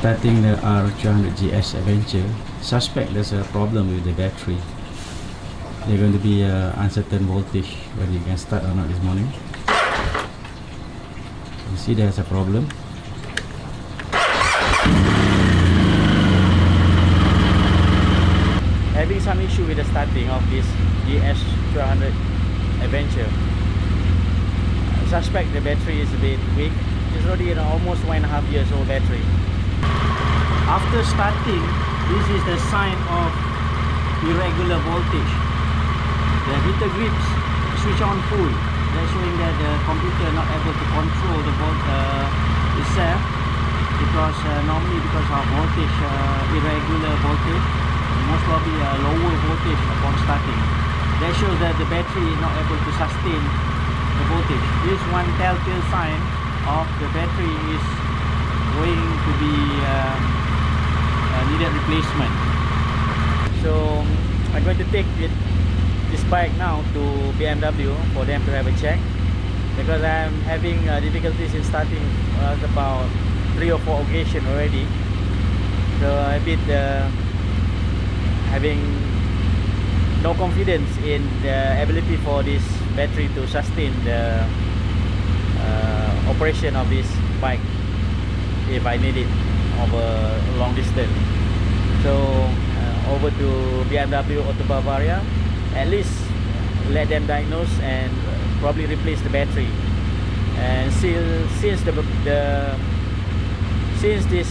starting the R200GS Adventure, suspect there's a problem with the battery. There's going to be a uncertain voltage whether you can start or not this morning. You see there's a problem. Having some issue with the starting of this GS200 Adventure. I suspect the battery is a bit weak. It's already an almost one and a half years old battery. After starting, this is the sign of irregular voltage. The heater grips switch on full. That's showing that the computer not able to control the volt uh, itself because uh, normally because of voltage uh, irregular voltage most probably a lower voltage upon starting that shows that the battery is not able to sustain the voltage this is one telltale sign of the battery is going to be um, needed replacement. So I'm going to take it, this bike now to BMW for them to have a check because I'm having uh, difficulties in starting uh, about three or four occasions already. So a bit uh, having no confidence in the ability for this battery to sustain the uh, operation of this bike if I need it over long distance. So uh, over to BMW or Auto Bavaria. At least let them diagnose and probably replace the battery. And still, since the, the since this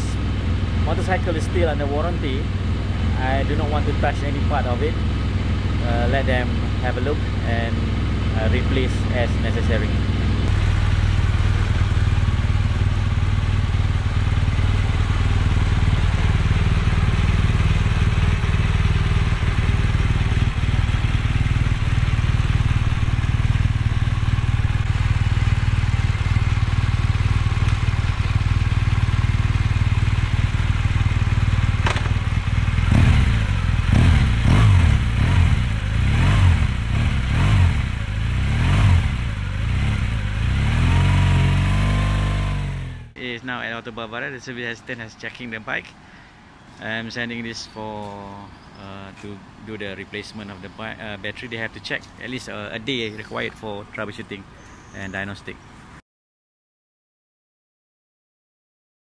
motorcycle is still under warranty I do not want to touch any part of it. Uh, let them have a look and uh, replace as necessary is now at Auto Bavaria. The service assistant has checking the bike. I'm sending this for uh, to do the replacement of the uh, battery. They have to check at least uh, a day required for troubleshooting and diagnostic.